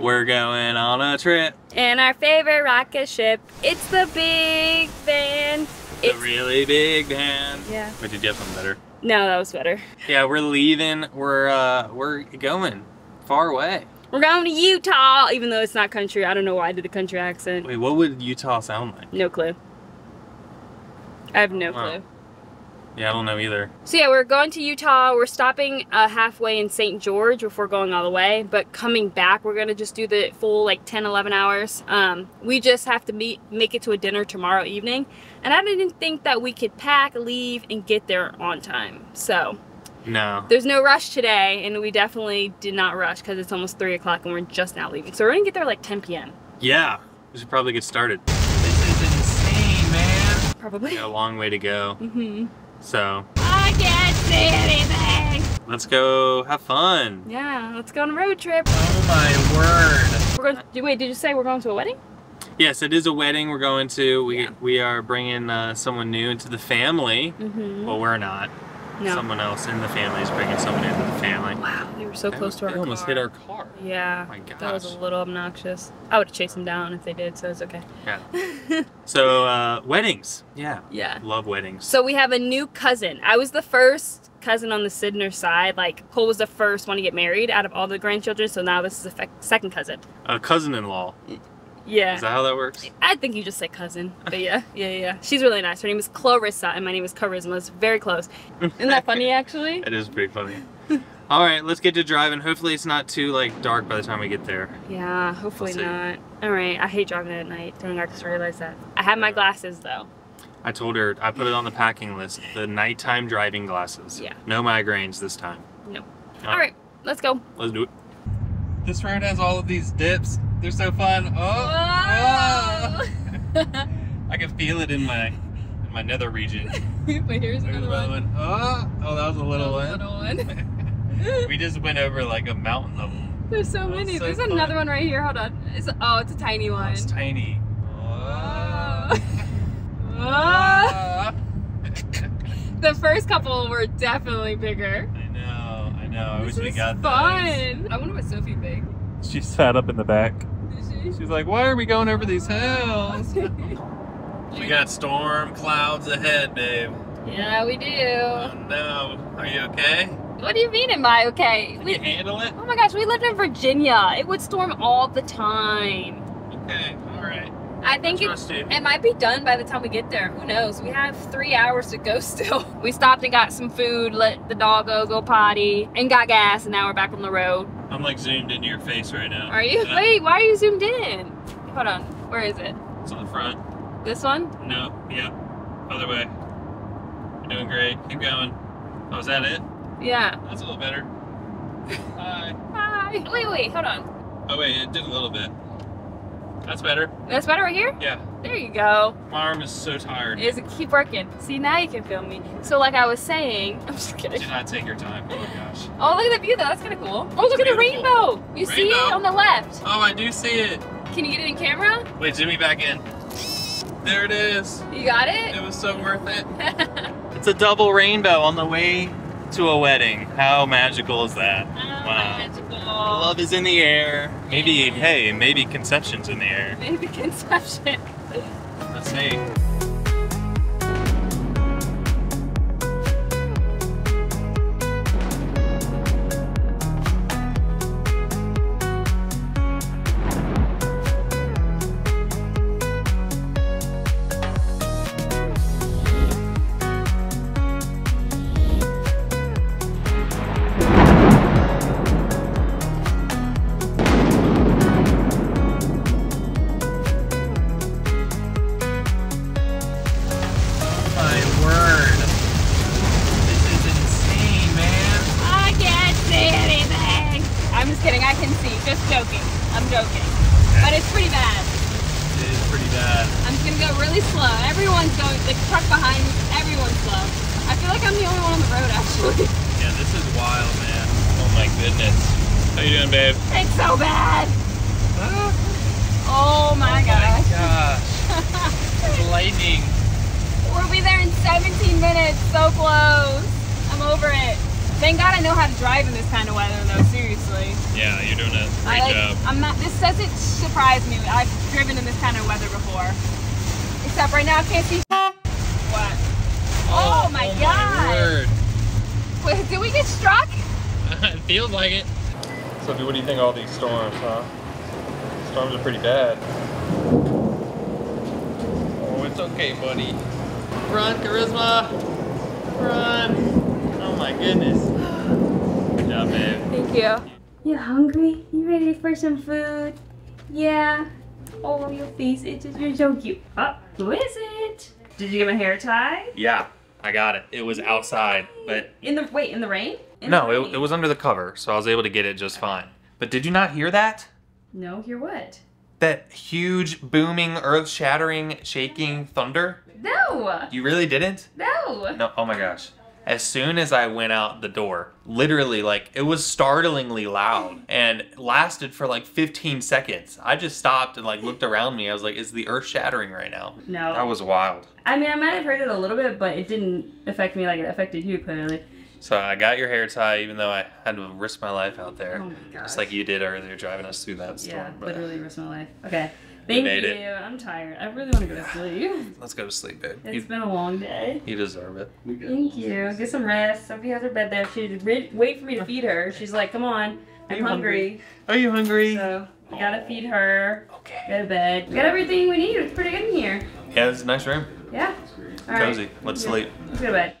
We're going on a trip. And our favorite rocket ship, it's the big van. It's a really big van. Yeah. Wait, did you have something better? No, that was better. Yeah, we're leaving. We're uh we're going far away. We're going to Utah, even though it's not country. I don't know why I did the country accent. Wait, what would Utah sound like? No clue. I have no Wow. clue. Yeah, I don't know either. So yeah, we're going to Utah. We're stopping uh, halfway in St. George before going all the way. But coming back, we're gonna just do the full like 10, 11 hours. Um, we just have to meet, make it to a dinner tomorrow evening. And I didn't think that we could pack, leave, and get there on time. So No. there's no rush today, and we definitely did not rush because it's almost three o'clock and we're just now leaving. So we're gonna get there like 10 p.m. Yeah, we should probably get started. This is insane, man. Probably. Got a long way to go. Mm-hmm. So I can't see anything. let's go have fun. Yeah, let's go on a road trip. Oh my word. We're going. To, wait, did you say we're going to a wedding? Yes, it is a wedding we're going to. We Yeah. we are bringing uh, someone new into the family. Mm-hmm. Well, we're not. No. Someone else in the family is bringing someone into the family. Wow, they were so close to our They almost hit our car. Yeah. Oh my That was a little obnoxious. I would have chased them down if they did, so it's okay. Yeah. So uh, weddings. Yeah. Yeah. Love weddings. So we have a new cousin. I was the first cousin on the Sydnor side. Like Cole was the first one to get married out of all the grandchildren. So now this is a second cousin. A cousin-in-law. Yeah. Is that how that works? I think you just say cousin, but yeah, yeah, yeah. She's really nice. Her name is Clarissa, and my name is Charisma. It's very close. Isn't that funny, actually? It is pretty funny. All right, let's get to driving. Hopefully, it's not too like dark by the time we get there. Yeah, hopefully We'll not. All right, I hate driving at night. Dang, I just realized that. I have my glasses though. I told her I put it on the packing list. The nighttime driving glasses. Yeah. No migraines this time. No. All All right, let's go. Let's do it. This road has all of these dips. They're so fun. Oh, oh. I can feel it in my in my nether region. Wait, here's another one. one. Oh, oh, that was a little one. Little one. we just went over like a mountain of them. There's so That's many. so There's fun. another one right here. Hold on. It's, oh, it's a tiny oh, one. It's tiny. Oh. Oh. Oh. The first couple were definitely bigger. I know, I know. I wish This we is got fun. I wonder what Sophie think. Those. She sat up in the back. Did She's like, "Why are we going over these hills?" we got storm clouds ahead, babe. yeah, we do. Oh no. Are you okay? What do you mean, am I okay? Can We, you handle it? oh my gosh, we lived in Virginia. It would storm all the time. Okay. I think it, it might be done by the time we get there. Who knows? We have three hours to go still. We stopped and got some food, let the dog go, go potty, and got gas, and now we're back on the road. I'm like zoomed into your face right now. Are you? Yeah. Wait, why are you zoomed in? Hold on. Where is it? It's on the front. This one? No. Yeah. Other way. You're doing great. Keep going. Oh, is that it? Yeah. That's a little better. Hi. Hi. Wait, wait, hold on. Oh wait, it did a little bit. That's better. That's better right here? Yeah. There you go. My arm is so tired. Is it keep working? See, now you can feel me. So, like I was saying, I'm just kidding. Do not take your time. Oh my gosh. Oh, look at the view though. That's kind of cool. Oh, look at the rainbow. You see it Rainbow. on the left. Oh, I do see it. Can you get it in camera? Wait, zoom me back in. There it is. You got It it? was so worth it. It's a double rainbow on the way to a wedding. How magical is that? Wow. Magical. Love is in the air. Maybe, hey, maybe conception's in the air. Maybe conception. Let's see. 17 minutes. So close. I'm over it. Thank God I know how to drive in this kind of weather though, seriously. Yeah, you're doing a I great like, job. I'm not. This doesn't surprise me. I've driven in this kind of weather before. Except right now, I can't see. What? Oh, oh, oh my God. word. Wait, did we get struck? it feels like it. So, what do you think of all these storms, huh? Storms are pretty bad. Oh, it's okay, buddy. Run, Charisma! Run! Oh my goodness. Good job, babe. Thank you. You hungry? You ready for some food? Yeah. Oh, your face itches. You're so cute. Oh, who is it? Did you get my hair tie? Yeah, I got it. It was outside, but In the wait, in the rain? In no, the it, it was under the cover, so I was able to get it just fine. But did you not hear that? No, hear what? That huge, booming, earth-shattering, shaking thunder? No. You really didn't? No. No, oh my gosh. As soon as I went out the door, literally, like, it was startlingly loud and lasted for like 15 seconds. I just stopped and, like, looked around me. I was like, is the earth shattering right now? No. That was wild. I mean, I might have heard it a little bit, but it didn't affect me like it affected you clearly. So I got your hair tie, even though I had to risk my life out there. Oh my gosh. Just like you did earlier, driving us through that storm. Yeah, but literally risked my life. Okay. Thank made you. it. I'm tired. I really want to go to sleep. Let's go to sleep, babe. It's You, been a long day. you deserve it. Thank you. Get some rest. Sophie has her bed there. She re- wait for me to feed her. She's like, "Come on, I'm you hungry." Are you hungry? So I gotta oh, feed her. Okay. Go to bed. We got everything we need. It's pretty good in here. Yeah, it's a nice room. Yeah. All right. Cozy. Let's Yeah. sleep. Let's go to bed.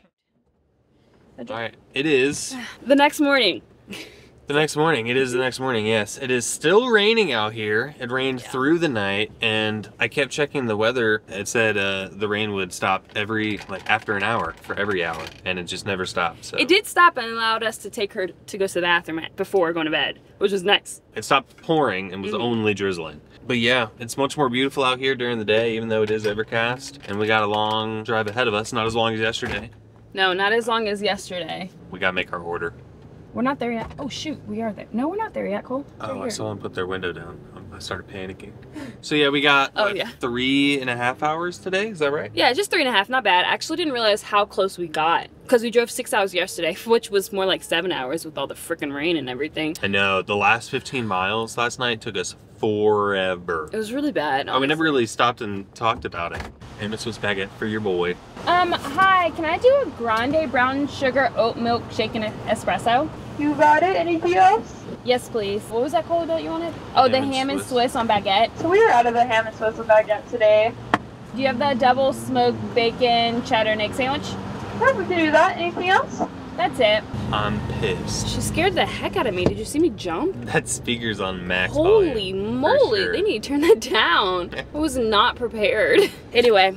All right. It is The next morning. the next morning. It is the next morning. Yes, it is still raining out here. It rained through the night, and I kept checking the weather. It said uh, the rain would stop every like after an hour for every hour, and it just never stopped. So It did stop and allowed us to take her to go to the bathroom before going to bed, which was nice. It stopped pouring and was Mhm. only drizzling. But yeah, it's much more beautiful out here during the day, even though it is overcast. And we got a long drive ahead of us, not as long as yesterday. No, not as long as yesterday. We gotta make our order. We're not there yet. Oh shoot, we are there. No, we're not there yet, Cole. It's right Oh, I saw them put their window down. I started panicking. So yeah, we got Oh, what, yeah. three and a half hours today. Is that right? Yeah, just three and a half. Not bad. I actually didn't realize how close we got because we drove six hours yesterday, which was more like seven hours with all the freaking rain and everything. I know. The last 15 miles last night took us forever. It was really bad. Oh, we never really stopped and talked about it. And this was baguette for your boy. Um, hi. Can I do a grande brown sugar oat milk shaken espresso? You got it? Anything else? Yes, please. What was that called that you wanted? Oh, the Ham and ham and Swiss. Swiss on baguette. So we are out of the ham and Swiss on baguette today. Do you have the double smoked bacon cheddar and egg sandwich? Yeah, we can do that. Anything else? That's it. I'm pissed. She scared the heck out of me. Did you see me jump? That speaker's on max Holy volume. moly, sure. they need to turn that down. I was not prepared. Anyway,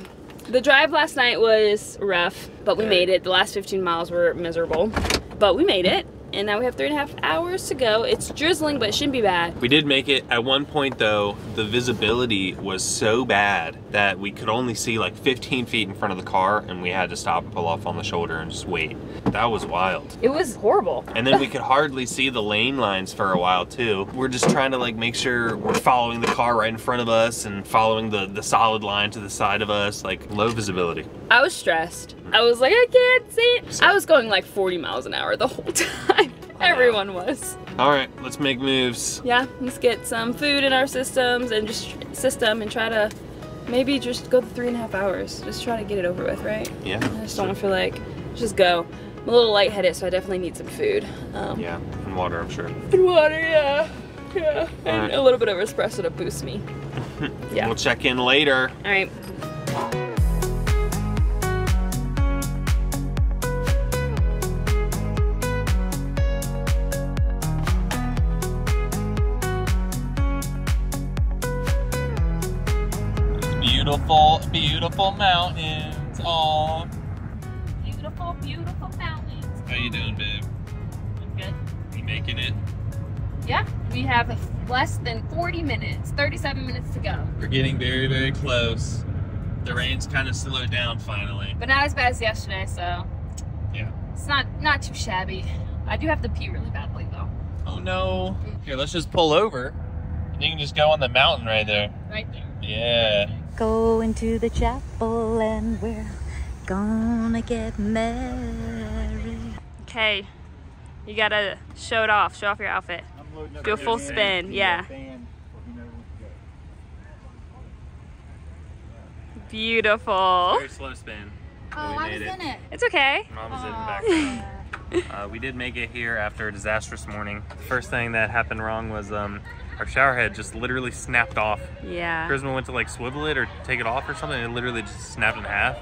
the drive last night was rough, but we made it. The last 15 miles were miserable, but we made it. And now we have three and a half hours to go. It's drizzling, but it shouldn't be bad. We did make it. At one point, though, the visibility was so bad that we could only see like 15 feet in front of the car, and we had to stop, and pull off on the shoulder, and just wait. That was wild. It was horrible. And then we could hardly see the lane lines for a while too. We're just trying to like make sure we're following the car right in front of us and following the the solid line to the side of us, like low visibility. I was stressed. I was like, I can't see it. I was going like 40 miles an hour the whole time. Everyone was. All right, let's make moves. Yeah, let's get some food in our systems and just system and try to maybe just go the three and a half hours. Just try to get it over with, right? Yeah. I just don't feel like just go. I'm a little lightheaded, so I definitely need some food. Um, Yeah, and water, I'm sure. And water, yeah. Yeah. And Alright. a little bit of espresso to boost me. Yeah. We'll check in later. All right. Beautiful mountains. Aw. Beautiful, beautiful mountains. How you doing, babe? I'm good. You making it? Yeah, we have less than 40 minutes, 37 minutes to go. We're getting very, very close. The rain's kind of slowed down finally. But not as bad as yesterday, so Yeah. it's not not too shabby. I do have to pee really badly though. Oh no. Here, let's just pull over. And you can just go on the mountain right there. Right there. Yeah. Going to the chapel and we're gonna get married. Okay, you gotta show it off. Show off your outfit. Do a full spin, yeah. Beautiful. Very slow spin. Oh, we I was it. in it. It's okay. Mama's in the background. Uh, we did make it here after a disastrous morning. The first thing that happened wrong was um, our shower head just literally snapped off. Yeah. Charisma went to like swivel it or take it off or something, and it literally just snapped in half.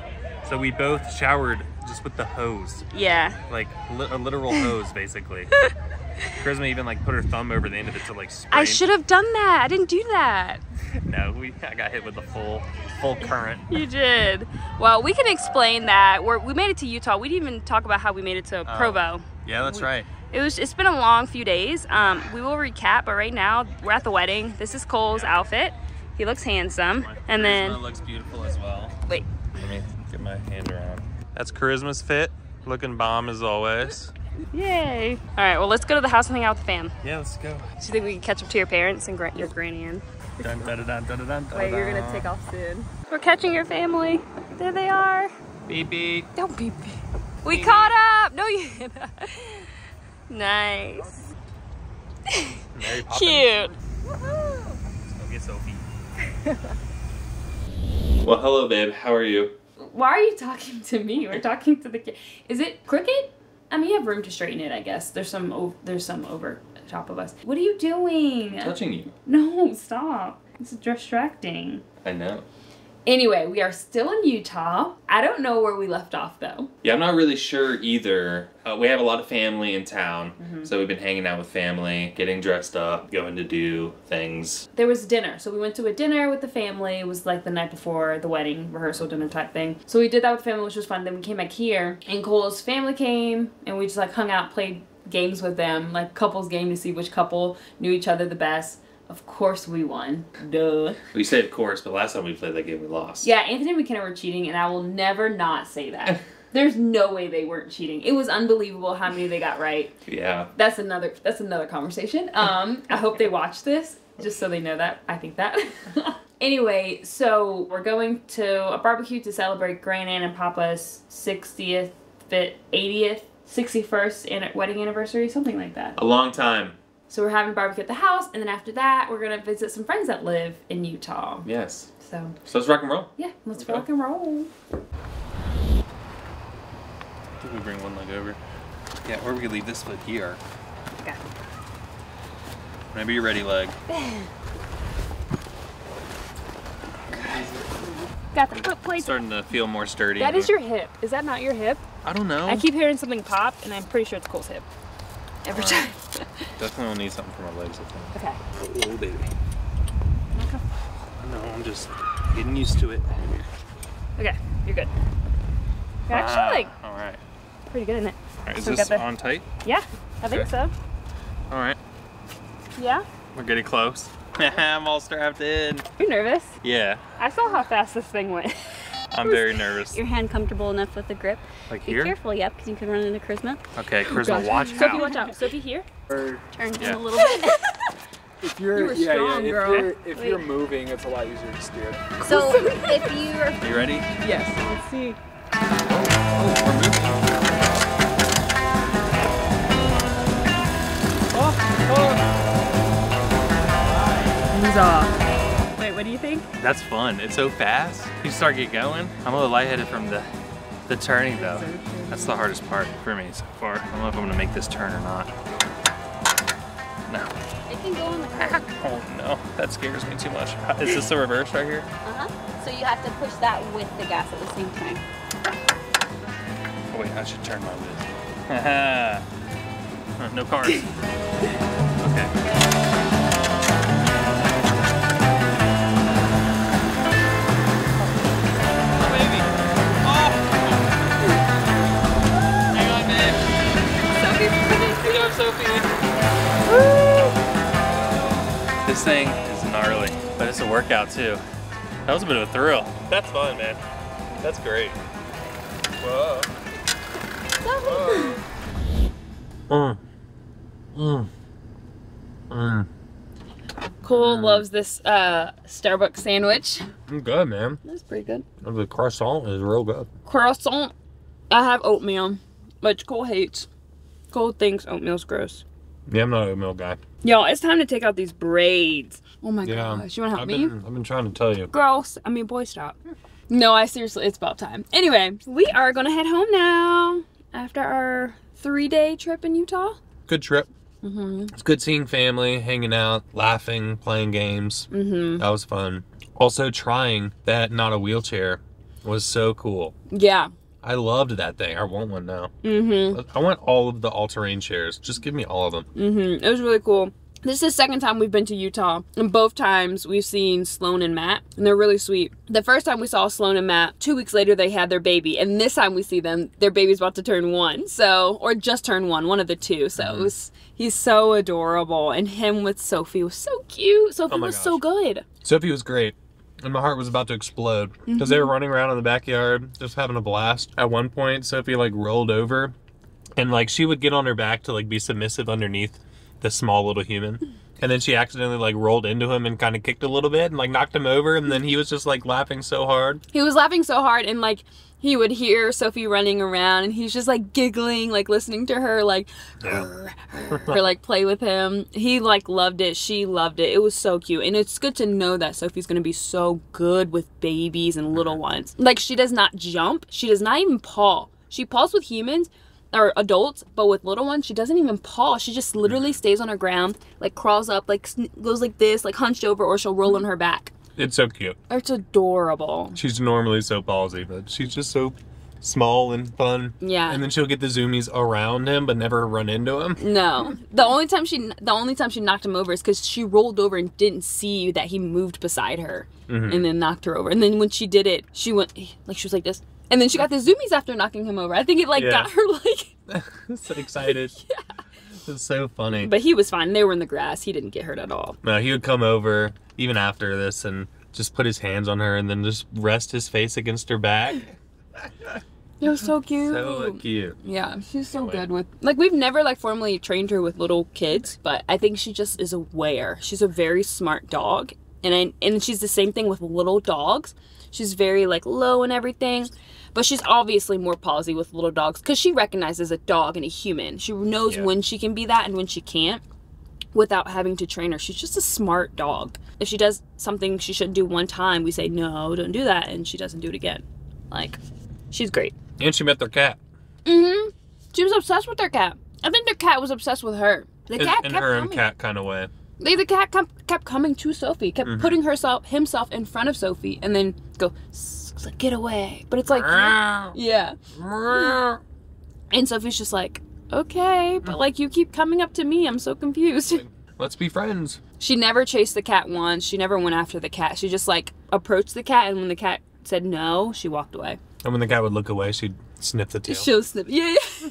So we both showered just with the hose, Yeah. like li- a literal hose, basically. Charisma even like put her thumb over the end of it to like spray. I should have done that. I didn't do that. No, we I got hit with the full full current. You did. Well, we can explain that. We're, we made it to Utah. We didn't even talk about how we made it to Oh. Provo. Yeah, that's right. It was. It's been a long few days. Um, we will recap, but right now we're at the wedding. This is Cole's outfit. He looks handsome. And then looks beautiful as well. wait. Let me get my hand around. That's Charisma's fit, looking bomb as always. Yay! All right. Well, let's go to the house and hang out with the fam. Yeah, let's go. Do you think we can catch up to your parents and your granny and? Dun, dun, dun, dun, dun, dun, Wait, you're gonna take off soon. We're catching your family. There they are. Beep beep. Don't beep. We caught up. No, you. nice. Mary Poppins. Cute. Go get Sophie. well, hello, babe. How are you? Why are you talking to me? We're talking to the kid. Is it crooked? I mean, you have room to straighten it. I guess there's some. There's some over top of us. What are you doing? Touching you. No, stop. It's distracting. I know. Anyway, we are still in Utah. I don't know where we left off though. Yeah, I'm not really sure either. Uh, we have a lot of family in town, Mm-hmm. so we've been hanging out with family, getting dressed up, going to do things. There was dinner, so we went to a dinner with the family. It was like the night before the wedding rehearsal dinner type thing. So we did that with the family, which was fun. Then we came back here, and Cole's family came, and we just like hung out, played games with them, like couples game to see which couple knew each other the best. Of course, we won. Duh. We say of course, but last time we played that game, we lost. Yeah, Anthony and McKenna were cheating, and I will never not say that. There's no way they weren't cheating. It was unbelievable how many they got right. Yeah. That's another. That's another conversation. Um, I hope they watch this just so they know that I think that. anyway, so we're going to a barbecue to celebrate Grand Aunt and Papa's 60th, fit 80th, 61st an- wedding anniversary, something like that. A long time. So we're having barbecue at the house, and then after that, we're gonna visit some friends that live in Utah. Yes. So So let's rock and roll. yeah, let's Okay. rock and roll. I think we bring one leg over. Yeah, or we could leave this foot here. Okay. Whenever you're ready, leg. Got the foot plates. Starting to feel more sturdy. That is your hip. Is that not your hip? I don't know. I keep hearing something pop, and I'm pretty sure it's Cole's hip. Every time. Definitely will need something for my legs, I think. okay. Oh, baby. No, I'm just getting used to it. Okay, you're good. You're actually like all right. pretty good in it. All right, is So we this the- on tight? Yeah, I think so. All right. Yeah. We're getting close. I'm all strapped in. You're nervous. Yeah, I saw how fast this thing went. I'm very nervous. Your hand comfortable enough with the grip. Like here. Be here? careful, yep, because you can run into Charisma. Okay, oh, Charisma, watch Sophie, out. watch out. Sophie, here. Or Turn Yeah. him a little bit. if you're, You were yeah, strong, yeah, if girl. you're if Wait. you're moving, it's a lot easier to steer. so if you are You ready? Yes. Let's see. Oh, oh, oh. we're moving. Off. Wait, what do you think? That's fun. It's so fast. You start get going. I'm a little lightheaded from the the turning though. That's the hardest part for me so far. I don't know if I'm gonna make this turn or not. No. it can go on the curb. Oh no, that scares me too much. Is this the reverse right here? Uh-huh. So you have to push that with the gas at the same time. Oh wait, I should turn my wheel. Haha. Huh, no cars. okay. This thing is gnarly, but it's a workout too. That was a bit of a thrill. That's fun, man. That's great. Whoa. Mm. Mm. Mm. Cole loves this uh, Starbucks sandwich. I'm good, man. That's pretty good. The croissant is real good. Croissant. I have oatmeal, which Cole hates. Cole thinks oatmeal's gross. Yeah, I'm not a oatmeal guy. Y'all, it's time to take out these braids. Oh my Yeah. gosh. You wanna help I've me? been, I've been trying to tell you. Girls, I mean, boy, stop. No, I seriously, it's about time. Anyway, we are gonna head home now after our three day trip in Utah. Good trip. Mm-hmm. It's good seeing family, hanging out, laughing, playing games. Mm-hmm. That was fun. Also, trying that not a wheelchair was so cool. Yeah. I loved that thing. I want one now. Mm-hmm. I want all of the all-terrain chairs. Just give me all of them. Mm-hmm. It was really cool. This is the second time we've been to Utah, and both times we've seen Sloan and Matt, and they're really sweet. The first time we saw Sloan and Matt, two weeks later they had their baby, and this time we see them, their baby's about to turn one, so or just turn one, one of the two. So it was he's so adorable, and him with Sophie was so cute. Sophie Oh was so good. Sophie was great. And my heart was about to explode because they were mm-hmm. running around in the backyard just having a blast. At one point, Sophie like rolled over and like she would get on her back to like be submissive underneath the small little human. And then she accidentally like rolled into him and kind of kicked a little bit and like knocked him over. And then he was just like laughing so hard. He was laughing so hard, and like he would hear Sophie running around, and he's just like giggling, like listening to her, like her like play with him. He like loved it. She loved it. It was so cute, and it's good to know that Sophie's gonna be so good with babies and little mm-hmm. ones. Like she does not jump. She does not even paw. She paws with humans. Or adults, but with little ones, she doesn't even paw. She just literally mm-hmm. stays on her ground, like crawls up, like goes like this, like hunched over, or she'll roll on mm-hmm. her back. It's so cute. It's adorable. She's normally so palsy, but she's just so small and fun. Yeah. And then she'll get the zoomies around him, but never run into him. No, the only time she the only time she knocked him over is because she rolled over and didn't see that he moved beside her, mm-hmm. and then knocked her over. And then when she did it, she went like she was like this, and then she got the zoomies after knocking him over. I think it like Yeah. got her like, so excited. yeah. It's so funny. but he was fine. They were in the grass. He didn't get hurt at all. No, he would come over even after this and just put his hands on her and then just rest his face against her back. It was so cute. So cute. Yeah, she's so wait. good with like we've never like formally trained her with little kids, but I think she just is aware. She's a very smart dog, and I, and she's the same thing with little dogs. She's very like low and everything, but she's obviously more palsy with little dogs because she recognizes a dog and a human. She knows Yeah. when she can be that and when she can't without having to train her. She's just a smart dog. If she does something she shouldn't do one time, we say no, don't do that, and she doesn't do it again. Like, she's great. And she met their cat. Mm-hmm. She was obsessed with their cat. I think their cat was obsessed with her. The cat in kept her own coming. cat kind of way. Like, the cat kept, kept coming to Sophie, kept Mm-hmm. putting herself himself in front of Sophie, and then go "S- s- get away. But it's like, yeah. And Sophie's just like, okay, Mm. but like you keep coming up to me. I'm so confused. Let's be friends. she never chased the cat once. She never went after the cat. She just like approached the cat, and when the cat said no, she walked away. And when the cat would look away, she'd sniff the tail. She'll snip. Yeah, yeah.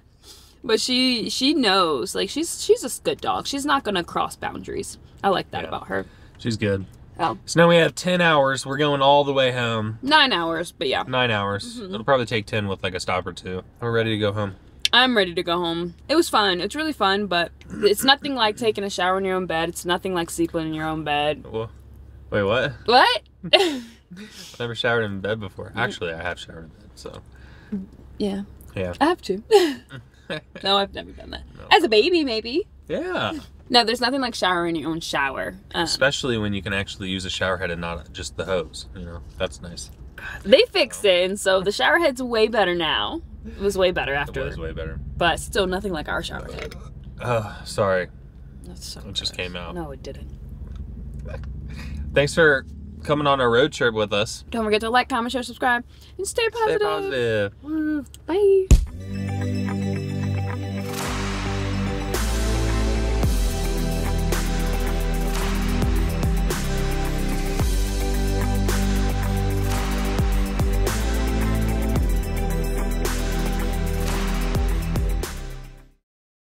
but she she knows. Like she's she's a good dog. She's not gonna cross boundaries. I like that Yeah. about her. She's good. Oh, So now we have 10 hours. We're going all the way home. nine hours, but yeah, Nine hours. Mm-hmm. It'll probably take 10 with like a stop or two. We're ready to go home. I'm ready to go home. It was fun. It's really fun, but it's nothing like taking a shower in your own bed. It's nothing like sleeping in your own bed. Wha- Wait, what? What? I've never showered in bed before. Actually, I have showered in bed, so. yeah, Yeah. I have to. no, I've never done that. As a baby, maybe. Yeah. No, there's nothing like showering in your own shower. Um, Especially when you can actually use a shower head and not just the hose. You know, that's nice. they fixed it, and so the shower head's way better now. It was way better It after, was way better. but still nothing like our shower head. Oh, sorry. That's so It just came out. No, it didn't. Thanks for coming on our road trip with us. Don't forget to like, comment, share, subscribe, and stay positive. Stay positive. Bye.